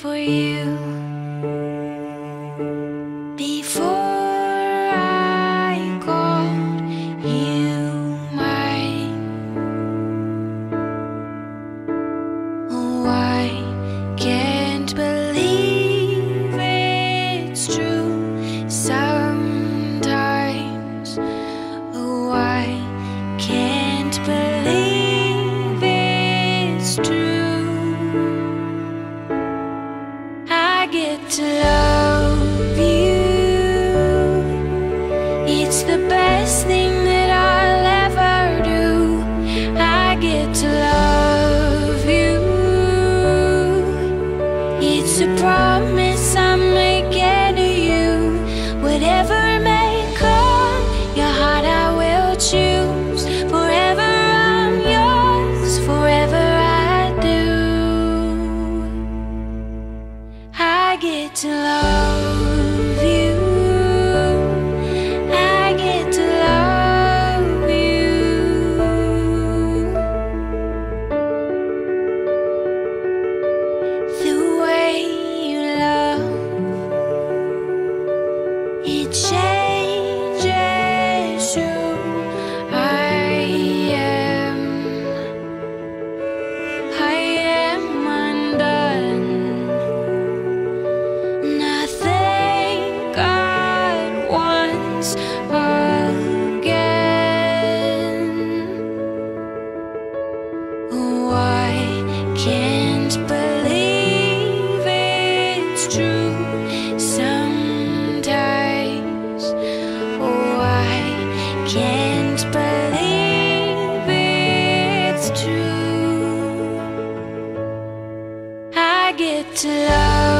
for you. get to love you. It's the best thing that I'll ever do. I get to love you. It's a promise. It's to love